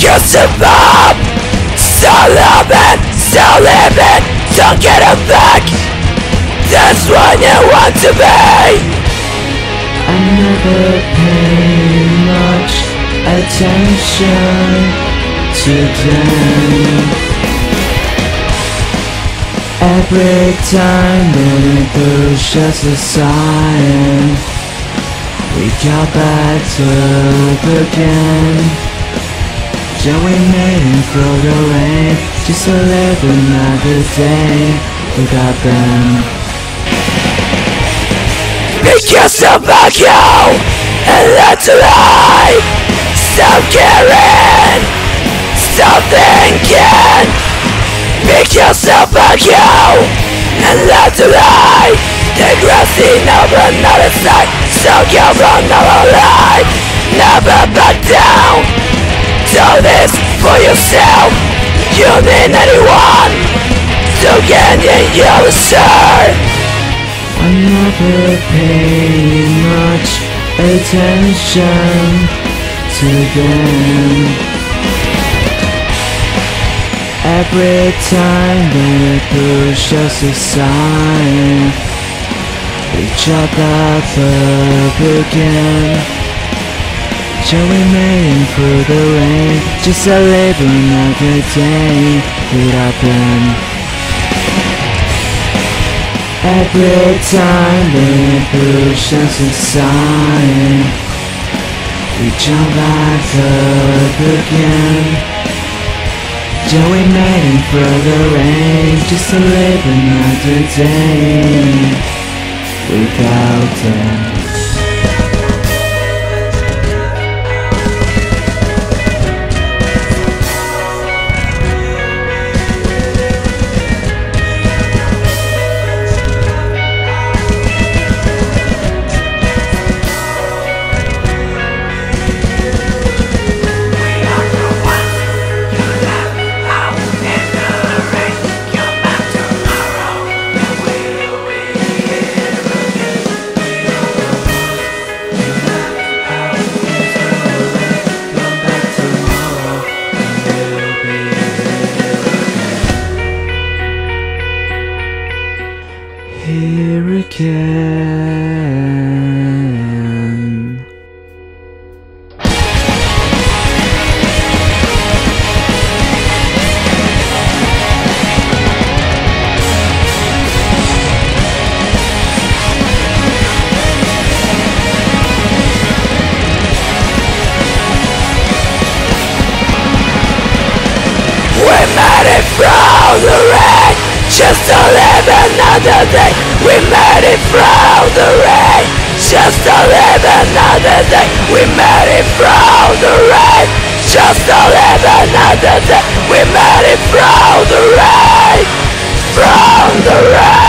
survive Still living, still living Don't get it back That's what you want to be. I never pay much attention to them. Every time they push us aside We got back up again Joining through the rain Just to live another day without them. Pick yourself back out and to life Stop caring, stop thinking. Pick yourself back out and to life The grass in over another side So you run our life Never back down yourself. You need anyone? To get in your side I never pay much attention to them. Every time they push us aside We chop up again Shall we remain through the rain. Just to live another day without them Every time they push us We jump back up again. Shall we remain through the rain. Just to live another day without them again. We made it from the Just to live another day. We made it from the rain. Just to live another day. We made it from the rain. Just to live another day. We made it from the rain. From the rain